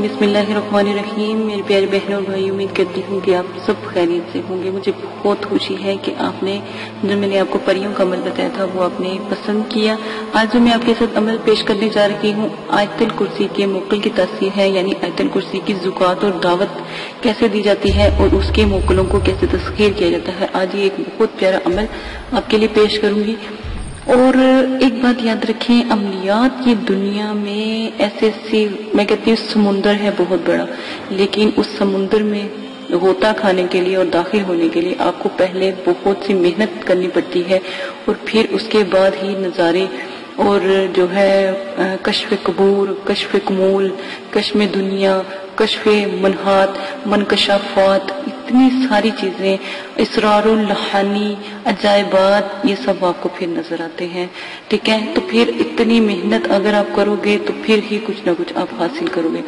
بسم اللہ الرحمن الرحیم۔ میرے پیارے بہنوں اور بھائی امید کرتی ہوں کہ آپ سب خیریت سے ہوں گے۔ مجھے بہت خوشی ہے کہ آپ نے جو میں نے آپ کو پریوں کا عمل بتایا تھا، وہ آپ نے پسند کیا۔ آج جو میں آپ کے ساتھ عمل پیش کرنے جا رہی ہوں، آیت الکرسی کے موکل کی تاثیر ہے یعنی آیت الکرسی کی زکوٰۃ اور دعوت کیسے دی جاتی ہے اور اس کے موکلوں کو کیسے تسخیر کیا جاتا ہے۔ آج یہ ایک بہت پیارا عمل آپ کے لیے پیش کروں گی۔ اور ایک بات یاد رکھیں عملیات کی دنیا میں ایسے سی میں کہتی ہوں سمندر ہے بہت بڑا۔ لیکن اس سمندر میں غوطہ کھانے کے لیے اور داخل ہونے کے لیے آپ کو پہلے بہت سی محنت کرنی پڑتی ہے اور پھر اس کے بعد ہی نظارے اور جو ہے، کشف قبور، کشف کمول، کشف دنیا کشف منہات منکشافات اتنی ساری چیزیں، اسرار اللحانی عجائبات، یہ سب آپ کو پھر نظر آتے ہیں۔ ٹھیک ہے؟ تو پھر اتنی محنت اگر آپ کرو گے تو پھر ہی کچھ نہ کچھ آپ حاصل کرو گے۔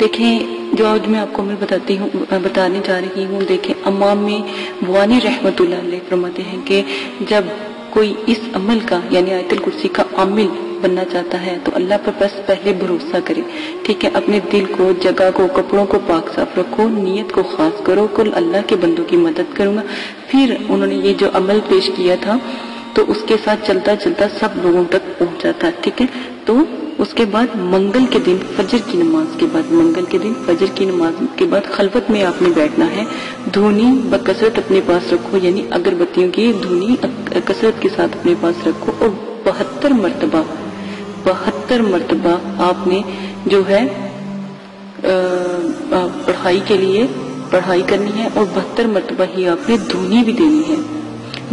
دیکھیں، جو آج میں آپ کو میں بتاتی ہوں، بتانے جا رہی ہوں، دیکھیں، امام میں بوانی رحمت اللہ علیہ فرماتے ہیں کہ جب کوئی اس عمل کا یعنی آیت الکرسی کا عامل بننا چاہتا ہے، تو اللہ پر بس پہلے بھروسہ کرے۔ ٹھیک ہے، اپنے دل کو، جگہ کو، کپڑوں کو پاک صاف رکھو، نیت کو خاص کرو، کل اللہ کے بندوں کی مدد کروں گا۔ پھر انہوں نے یہ جو عمل پیش کیا تھا، تو اس کے ساتھ چلتا چلتا سب لوگوں تک پہنچا تھا، ٹھیک ہے۔ تو اس کے بعد منگل کے دن، فجر کی نماز کے بعد، منگل کے دن، فجر کی نماز کے بعد خلوت میں آپ نے بیٹھنا ہے۔ دھونی بکثرت اپنے پاس رکھو یعنی اگربتیوں کی دھونی کثرت کے ساتھ اپنے پاس رکھو اور بہتر مرتبہ بہتر مرتبہ آپ نے جو ہے پڑھائی کے لیے پڑھائی کرنی ہے اور بہتر مرتبہ ہی آپ نے دھونی بھی دینی ہے۔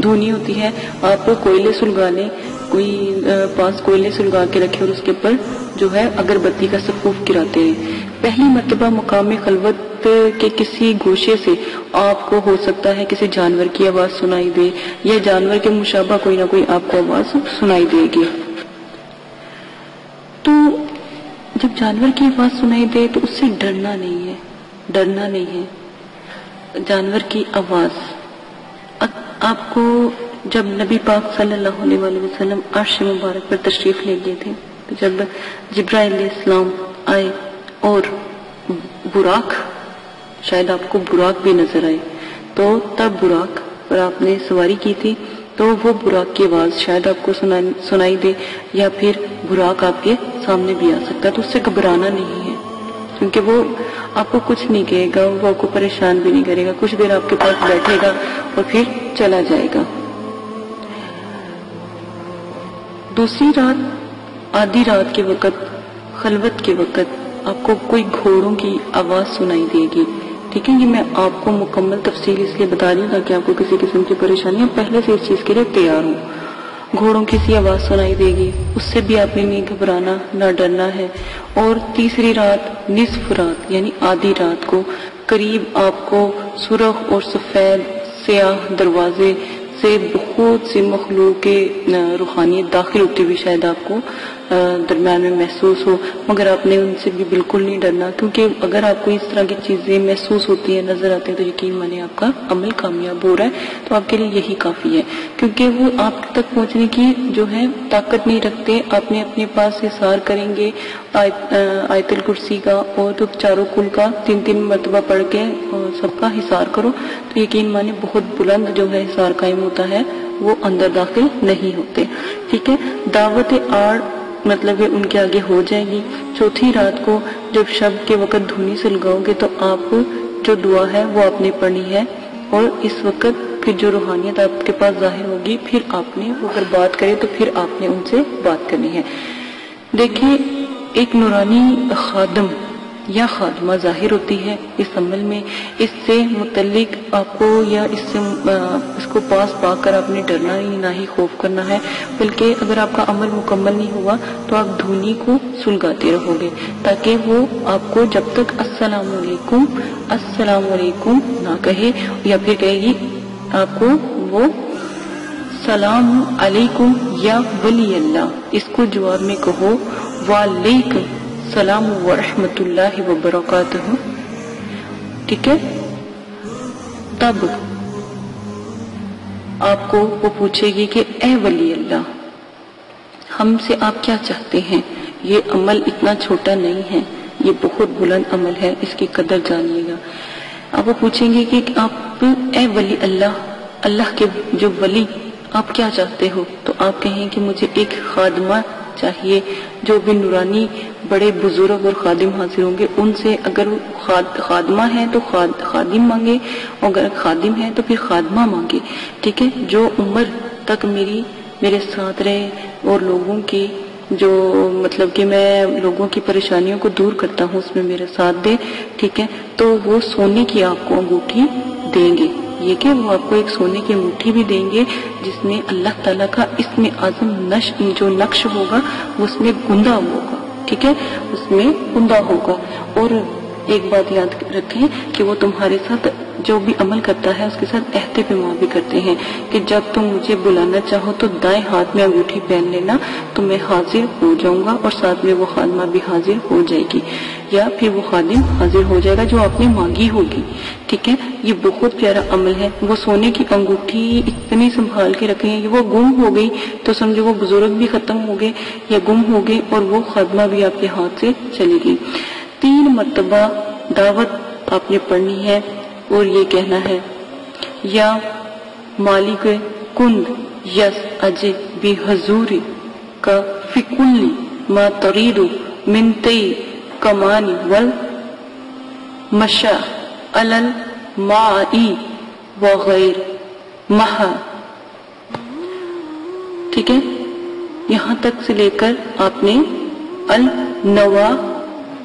دھونی ہوتی ہے، آپ کوئلے سلگا لیں کوئی پاس کوئلے سلگا کے رکھے اور اس کے اوپر جو ہے اگربتی کا سفوف گراتے ہیں۔ پہلی مرتبہ مقام خلوت کے کسی گوشے سے آپ کو ہو سکتا ہے کسی جانور کی آواز سنائی دے یا جانور کے مشابہ کوئی نہ کوئی آپ کو آواز سنائی دے گی۔ تو جب جانور کی آواز سنائی دے تو اس سے ڈرنا نہیں ہے، ڈرنا نہیں ہے۔ جانور کی آواز۔ آپ کو جب نبی پاک صلی اللہ علیہ وآلہ وسلم عرش مبارک پر تشریف لے گئے تھے، تو جب جبرائیل علیہ السلام آئے اور براق، شاید آپ کو براق بھی نظر آئے۔ تو تب براق پر آپ نے سواری کی تھی۔ تو وہ براق کی آواز شاید آپ کو سنائی دے یا پھر براق آپ کے سامنے بھی آ سکتا ہے، تو اس سے گھبرانا نہیں ہے۔ کیونکہ وہ آپ کو کچھ نہیں کہے گا، وہ آپ کو پریشان بھی نہیں کرے گا۔ کچھ دیر آپ کے پاس بیٹھے گا اور پھر چلا جائے گا۔ دوسری رات، آدھی رات کے وقت، خلوت کے وقت آپ کو کوئی گھوڑوں کی آواز سنائی دے گی۔ ٹھیک ہے، یہ میں آپ کو مکمل تفصیل اس لیے بتا رہی ہوں تاکہ آپ کو کسی قسم کی پریشانی پہلے سے اس چیز کے لیے تیار ہوں۔ گھوڑوں کی سی آواز سنائی دے گی۔ اس سے بھی آپ نے نہیں گھبرانا، نہ ڈرنا ہے۔ اور تیسری رات، نصف رات یعنی آدھی رات کو قریب آپ کو سرخ اور سفید سیاہ دروازے سے بہت سی مخلوق کے روحانیت داخل ہوتی ہوئی شاید آپ کو درمیان میں محسوس ہو، مگر آپ نے ان سے بھی بالکل نہیں ڈرنا، کیونکہ اگر آپ کو اس طرح کی چیزیں محسوس ہوتی ہیں، نظر آتی ہیں، تو یقین مانے آپ کا عمل کامیاب ہو رہا ہے، تو آپ کے لیے یہی کافی ہے۔ کیونکہ وہ آپ تک پہنچنے کی جو ہے طاقت نہیں رکھتے، آپ نے اپنے پاس حصار کریں گے آیت الکرسی کا اور چاروں کل کا تین تین مرتبہ پڑھ کے سب کا حصار کرو۔ تو یقین مانے بہت بلند جو ہے حصار قائم ہوتا ہے، وہ اندر داخل نہیں ہوتے۔ ٹھیک ہے؟ دعوت آڑ مطلب ان کے آگے ہو جائے گی۔ چوتھی رات کو جب شب کے وقت دھونی سے لگاؤ گے تو آپ جو دعا ہے وہ آپ نے پڑھنی ہے۔ اور اس وقت پھر جو روحانیت آپ کے پاس ظاہر ہوگی، پھر آپ نے اگر بات کرے تو پھر آپ نے ان سے بات کرنی ہے۔ دیکھیں ایک نورانی خادم یا خادمہ ظاہر ہوتی ہے اس عمل میں، اس سے متعلق آپ کو یا اس سے اس کو پاس پا کر آپ نے ڈرنا نہیں نہ ہی خوف کرنا ہے، بلکہ اگر آپ کا عمل مکمل نہیں ہوا تو آپ دھونی کو سلگاتے رہو گے تاکہ وہ آپ کو جب تک السلام علیکم السلام علیکم نہ کہے یا پھر کہے گی آپ کو وہ سلام علیکم یا ولی اللہ، اس کو جواب میں کہو، وعلیکم السلام ورحمۃ اللہ وبرکاتہ ٹھیک ہے؟ تب آپ کو وہ پوچھے گی کہ اے ولی اللہ، ہم سے آپ کیا چاہتے ہیں؟ یہ عمل اتنا چھوٹا نہیں ہے، یہ بہت بلند عمل ہے، اس کی قدر جانیے گا۔ اب وہ پوچھیں گے کہ آپ اے ولی اللہ اللہ کے جو ولی، آپ کیا چاہتے ہو؟ تو آپ کہیں کہ مجھے ایک خادمہ چاہیے جو بھی نورانی بڑے بزرگ اور خادم حاضر ہوں گے۔ ان سے اگر خادمہ ہے تو خادم مانگے اور اگر خادم ہے تو پھر خادمہ مانگے۔ ٹھیک ہے؟ جو عمر تک میری، میرے ساتھ رہے اور لوگوں کی، جو مطلب کہ میں لوگوں کی پریشانیوں کو دور کرتا ہوں، اس میں میرے ساتھ دے۔ ٹھیک ہے؟ تو وہ سونے کی آپ کو انگوٹھی دیں گے۔ یہ کہ وہ آپ کو ایک سونے کی انگوٹھی بھی دیں گے، جس میں اللہ تعالیٰ کا اس میں نش، جو نقش ہوگا، وہ اس میں گندا ہوگا۔ ٹھیک ہے؟ اس میں عمدہ ہوگا۔ اور ایک بات یاد رکھیں کہ وہ تمہارے ساتھ جو بھی عمل کرتا ہے، اس کے ساتھ احتے پیما بھی کرتے ہیں کہ جب تم مجھے بلانا چاہو تو دائیں ہاتھ میں انگوٹھی پہن لینا، تو میں حاضر ہو جاؤں گا اور ساتھ میں وہ خادمہ بھی حاضر ہو جائے گی۔ یا پھر وہ خادم حاضر ہو جائے گا جو آپ نے مانگی ہوگی۔ ٹھیک ہے؟ یہ بہت پیارا عمل ہے۔ وہ سونے کی انگوٹھی اتنی سنبھال کے رکھے ہیں وہ گم ہو گئی تو سمجھو وہ بزرگ بھی ختم ہو گئے یا گم ہو گئے اور وہ خادمہ بھی آپ کے ہاتھ سے چلے گی تین مرتبہ دعوت آپ نے پڑھنی ہے۔ اور یہ کہنا ہے، یا مالک کند یس اجے بھی حضوری کا فکلی ما ترید من تی کمانی ول مشا الل مائی وغیر مہا۔ ٹھیک ہے؟ یہاں تک سے لے کر آپ نے النوا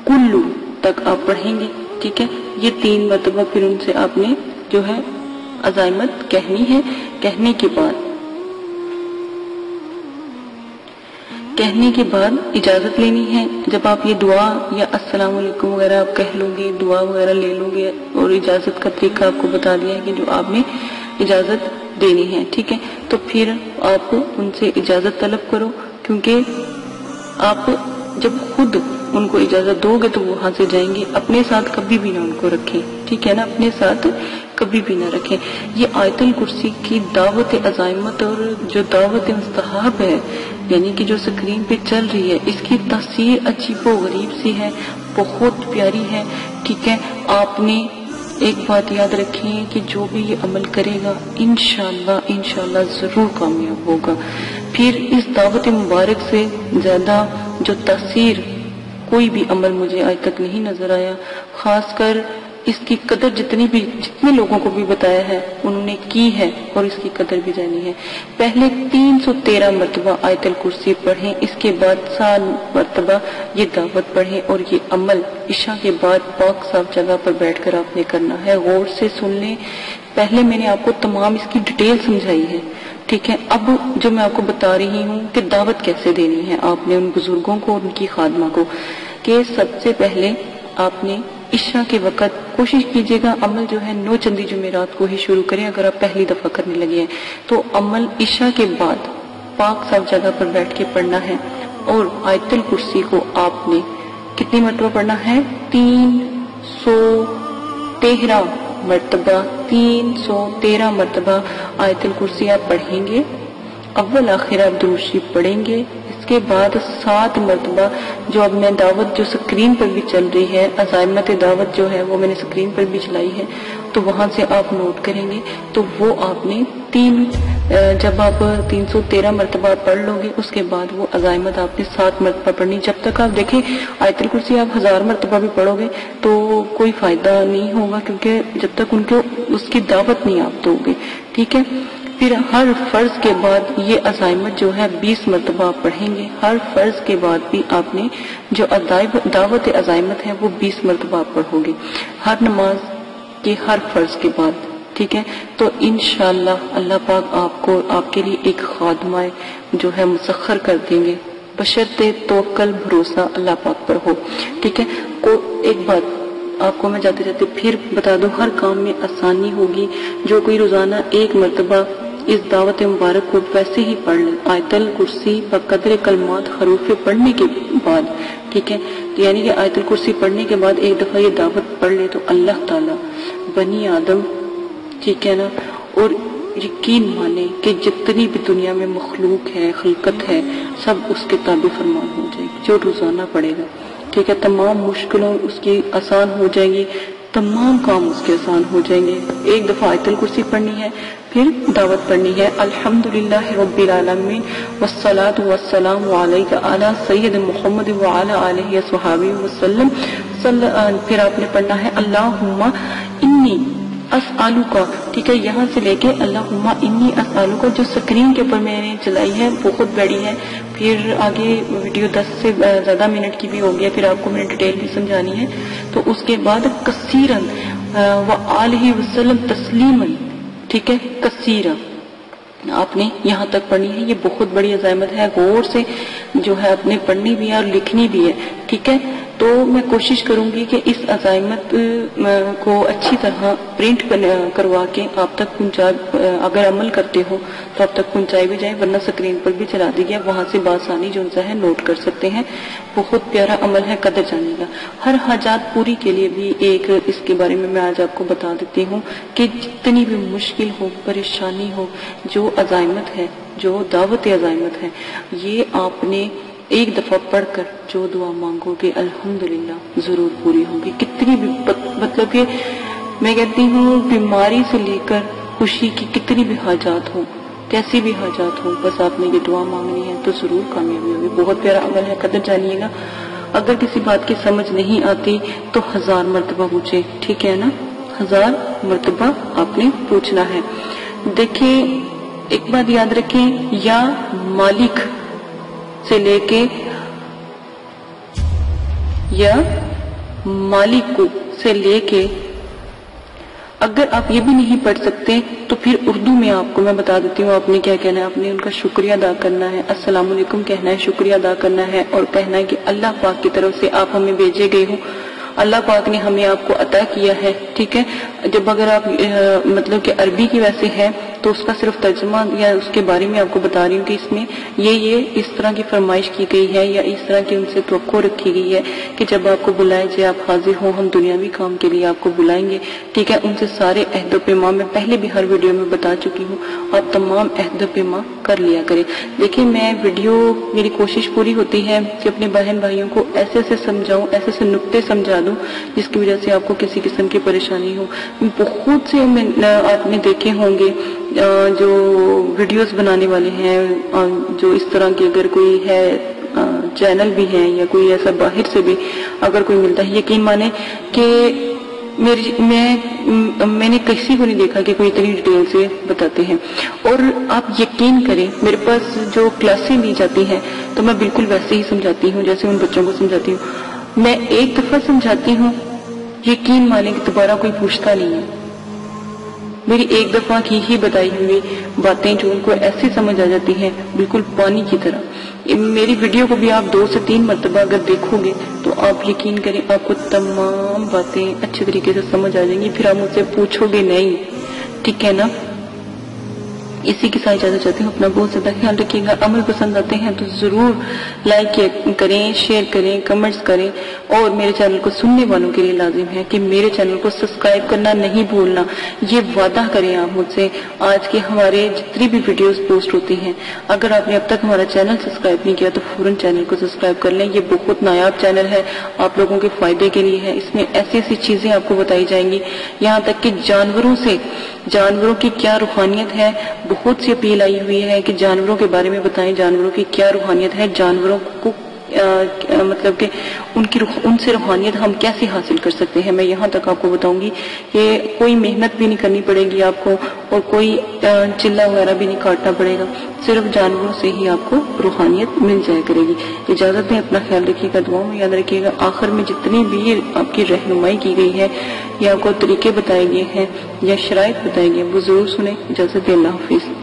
کلو تک آپ پڑھیں گے، ٹھیک ہے؟ یہ تین مرتبہ پھر ان سے آپ نے جو ہے عزائمت کہنی ہے، کہنے کے بعد۔ کہنے کے بعد اجازت لینی ہے۔ جب آپ یہ دعا یا السلام علیکم وغیرہ آپ کہہ لوں گے، دعا وغیرہ لے لوں گے اور اجازت کا طریقہ آپ کو بتا دیا ہے کہ جو آپ نے اجازت دینی ہے، ٹھیک ہے؟ تو پھر آپ ان سے اجازت طلب کرو، کیونکہ آپ جب خود ان کو اجازت دو گے تو وہاں سے جائیں گے۔ اپنے ساتھ کبھی بھی نہ ان کو رکھیں۔ ٹھیک ہے نا؟ اپنے ساتھ کبھی بھی نہ رکھیں۔ یہ آیت الکرسی کی دعوت عزائمت اور جو دعوت مستحب ہے یعنی کہ جو سکرین پہ چل رہی ہے، اس کی تاثیر عجیب و غریب سی ہے، بہت پیاری ہے۔ ٹھیک ہے؟ آپ نے ایک بات یاد رکھیں کہ جو بھی یہ عمل کرے گا، انشاءاللہ انشاءاللہ ضرور کامیاب ہوگا۔ پھر اس دعوت مبارک سے زیادہ جو تاثیر کوئی بھی عمل مجھے آج تک نہیں نظر آیا۔ خاص کر اس کی قدر جتنی بھی جتنے لوگوں کو بھی بتایا ہے، انہوں نے کی ہے اور اس کی قدر بھی جانی ہے۔ پہلے تین سو تیرہ مرتبہ آیت الکرسی پڑھیں، اس کے بعد سال مرتبہ یہ دعوت پڑھیں اور یہ عمل عشاء کے بعد پاک صاف جگہ پر بیٹھ کر آپ نے کرنا ہے۔ غور سے سن لیں۔ پہلے میں نے آپ کو تمام اس کی ڈیٹیل سمجھائی ہے۔ ٹھیک ہے، اب جو میں آپ کو بتا رہی ہوں کہ دعوت کیسے دینی ہے، آپ نے ان بزرگوں کو، ان کی خادمہ کو کہ سب سے پہلے آپ نے عشاء کے وقت کوشش کیجیے گا، عمل جو ہے نو چندی جمعرات کو ہی شروع کریں، اگر آپ پہلی دفعہ کرنے لگے ہیں۔ تو عمل عشاء کے بعد پاک صاف جگہ پر بیٹھ کے پڑھنا ہے اور آیت الکرسی کو آپ نے کتنی مرتبہ پڑھنا ہے؟ تین سو تیرہ۔ مرتبہ تین سو تیرہ مرتبہ آیت الکرسی آپ پڑھیں گے۔ اول آخر آپ دروشی پڑھیں گے۔ اس کے بعد سات مرتبہ جو اب میں دعوت جو سکرین پر بھی چل رہی ہے، عزائمت دعوت جو ہے، وہ میں نے سکرین پر بھی چلائی ہے۔ تو وہاں سے آپ نوٹ کریں گے تو وہ آپ نے تین جب آپ تین سو تیرہ مرتبہ پڑھ لو گے، اس کے بعد وہ عزائمت آپ نے سات مرتبہ پڑھنی۔ جب تک آپ دیکھیں آیت الکرسی آپ ہزار مرتبہ بھی پڑھو گے تو کوئی فائدہ نہیں ہوگا، کیونکہ جب تک ان کو اس کی دعوت نہیں آپ دو گے۔ ٹھیک ہے؟ پھر ہر فرض کے بعد یہ عزائمت جو ہے بیس مرتبہ آپ پڑھیں گے۔ ہر فرض کے بعد بھی آپ نے جو دعوت عزائمت ہے وہ بیس مرتبہ آپ پڑھو گے۔ ہر نماز کے ہر فرض کے بعد، ٹھیک ہے؟ تو انشاءاللہ اللہ پاک آپ کو آپ کے لیے ایک خادمہ جو ہے مسخر کر دیں گے۔ بشرط توکل بھروسہ اللہ پاک پر ہو، ٹھیک ہے؟ کو ایک بات آپ کو میں جاتے جاتے پھر بتا دوں، ہر کام میں آسانی ہوگی۔ جو کوئی روزانہ ایک مرتبہ اس دعوت مبارک کو ویسے ہی پڑھ لیں آیت الکرسی پر قدر کلمات حروف پڑھنے کے بعد۔ ٹھیک ہے؟ یعنی کہ آیت الکرسی پڑھنے کے بعد ایک دفعہ یہ دعوت پڑھ لے تو اللہ تعالی بنی آدم، ٹھیک ہے نا؟ اور یقین مانے کہ جتنی بھی دنیا میں مخلوق ہے، خلقت ہے، سب اس کے تابع فرمان ہو جائے گی جو روزانہ پڑھے گا۔ ٹھیک ہے؟ تمام مشکلوں اس کی آسان ہو جائیں گی، تمام کام اس کے آسان ہو جائیں گے۔ ایک دفعہ آیت الکرسی پڑھنی ہے پھر دعوت پڑھنی ہے۔ الحمدللہ رب العالمین، والصلاة والسلام علیکہ علی سید محمد وعلی آلہ صحابی وسلم۔ پھر آپ نے پڑھنا ہے، اللہم انی اسآلو کا ٹھیک ہے، یہاں سے لے کے اللہم انی اسآلو کا جو سکرین کے اوپر میں نے چلائی ہے، بہت بڑی ہے۔ پھر آگے ویڈیو دس سے زیادہ منٹ کی بھی ہو گیا، پھر آپ کو میں نے ڈیٹیل بھی سمجھانی ہے۔ تو اس کے بعد کثیرن و وسلم تسلیمن ٹھیک ہے؟ کثیر۔ آپ نے یہاں تک پڑھنی ہے، یہ بہت بڑی عزائمت ہے۔ غور سے جو ہے اپنے پڑھنی بھی ہے اور لکھنی بھی ہے۔ ٹھیک ہے؟ تو میں کوشش کروں گی کہ اس عزائمت کو اچھی طرح پرنٹ کروا کے آپ تک پہنچا، اگر عمل کرتے ہو تو آپ تک پہنچائی بھی جائے ورنہ سکرین پر بھی چلا دی گیا وہاں سے بآسانی جو سا ہے نوٹ کر سکتے ہیں۔ بہت پیارا عمل ہے، قدر جانے کا۔ ہر حاجات پوری کے لیے بھی ایک اس کے بارے میں میں آج آپ کو بتا دیتی ہوں کہ جتنی بھی مشکل ہو، پریشانی ہو، جو عزائمت ہے، جو دعوت عزائمت ہے، یہ آپ نے ایک دفعہ پڑھ کر جو دعا مانگو گے، الحمدللہ، ضرور پوری ہوگی کتنی بھی مطلب کہ میں کہتی ہوں، بیماری سے لے کر خوشی کی کتنی بھی حاجات ہوں، کیسی بھی حاجات ہوں، بس آپ نے یہ دعا مانگنی ہے تو ضرور کامیابی ہوگی بہت پیارا عمل ہے، قدر جانیے گا۔ اگر کسی بات کی سمجھ نہیں آتی تو ہزار مرتبہ پوچھے ٹھیک ہے نا؟ ہزار مرتبہ آپ نے پوچھنا ہے۔ دیکھیں، ایک بات یاد رکھیں، یا مالک سے لے کے یا مالک کو سے لے کے اگر آپ یہ بھی نہیں پڑھ سکتے تو پھر اردو میں آپ کو میں بتا دیتی ہوں آپ نے کیا کہنا ہے؟ آپ نے ان کا شکریہ ادا کرنا ہے۔ السلام علیکم، کہنا ہے شکریہ ادا کرنا ہے اور کہنا ہے کہ اللہ پاک کی طرف سے آپ ہمیں بھیجے گئے ہوں۔ اللہ پاک نے ہمیں آپ کو عطا کیا ہے، ٹھیک ہے؟ جب اگر آپ مطلب کہ عربی کی ویسے ہے تو اس کا صرف ترجمہ یا اس کے بارے میں آپ کو بتا رہی ہوں کہ اس میں یہ یہ اس طرح کی فرمائش کی گئی ہے یا اس طرح کی ان سے توقع رکھی گئی ہے کہ جب آپ کو بلائے جائے آپ حاضر ہوں، ہم دنیاوی کام کے لیے آپ کو بلائیں گے۔ ٹھیک ہے، ان سے سارے عہد و پیما میں پہلے بھی ہر ویڈیو میں بتا چکی ہوں آپ تمام عہد و پیما کر لیا کریں۔ دیکھیں، میں ویڈیو میری کوشش پوری ہوتی ہے کہ اپنے بہن بھائیوں کو ایسے ایسے سمجھاؤں، ایسے ایسے نقطے سمجھا دوں جس کی وجہ سے آپ کو کسی قسم کی پریشانی ہو۔ بہت سے آپ نے دیکھے ہوں گے جو ویڈیوز بنانے والے ہیں جو اس طرح کی اگر کوئی ہے چینل بھی ہیں یا کوئی ایسا باہر سے بھی اگر کوئی ملتا ہے، یقین مانے کہ میری، میں میں نے کسی کو نہیں دیکھا کہ کوئی اتنی ڈیٹیل سے بتاتے ہیں۔ اور آپ یقین کریں، میرے پاس جو کلاسیں لی جاتی ہیں، تو میں بالکل ویسے ہی سمجھاتی ہوں، جیسے ان بچوں کو سمجھاتی ہوں۔ میں ایک دفعہ سمجھاتی ہوں، یقین مانے کہ دوبارہ کوئی پوچھتا نہیں ہے۔ میری ایک دفعہ کی ہی بتائی ہوئی باتیں جو ان کو ایسی سمجھ آ جاتی ہیں، بالکل پانی کی طرح۔ میری ویڈیو کو بھی آپ دو سے تین مرتبہ اگر دیکھو گے تو آپ یقین کریں آپ کو تمام باتیں اچھے طریقے سے سمجھ آ جائیں گی، پھر آپ مجھ سے پوچھو گے نہیں۔ ٹھیک ہے نا؟ اسی کے ساتھ اجازت چاہتی ہوں، اپنا بہت زیادہ خیال رکھیے گا عمل پسند آتے ہیں تو ضرور لائک کریں شیئر کریں کمنٹس کریں۔ اور میرے چینل کو سننے والوں کے لیے لازم ہے کہ میرے چینل کو سبسکرائب کرنا نہیں بھولنا۔ یہ وعدہ کریں آپ مجھ سے، آج کے ہمارے جتنی بھی ویڈیوز پوسٹ ہوتی ہیں، اگر آپ نے اب تک ہمارا چینل سبسکرائب نہیں کیا تو فوراً چینل کو سبسکرائب کر لیں۔ یہ بہت نایاب چینل ہے، آپ لوگوں کے فائدے کے لیے ہے۔ اس میں ایسی ایسی چیزیں آپ کو بتائی جائیں گی۔ یہاں تک کہ جانوروں سے، جانوروں کی کیا روحانیت ہے بہت سی اپیل آئی ہوئی ہے کہ جانوروں کے بارے میں بتائیں جانوروں کی کیا روحانیت ہے، جانوروں کو مطلب کہ ان کی ان سے روحانیت ہم کیسے حاصل کر سکتے ہیں؟ میں یہاں تک آپ کو بتاؤں گی کہ کوئی محنت بھی نہیں کرنی پڑے گی آپ کو اور کوئی چلا وغیرہ بھی نہیں کاٹنا پڑے گا، صرف جانوروں سے ہی آپ کو روحانیت مل جائے کرے گی۔ اجازت میں اپنا خیال رکھیے گا، دعاؤں میں یاد رکھیے گا، آخر میں جتنی بھی آپ کی رہنمائی کی گئی ہے یا آپ کو طریقے بتائے گئے ہیں یا شرائط بتائے گئے وہ ضرور سنیں، اجازت اللہ حافظ۔